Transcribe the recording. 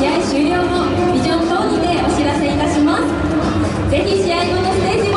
試合終了後ビジョン等にてお知らせいたします。ぜひ試合後のステージ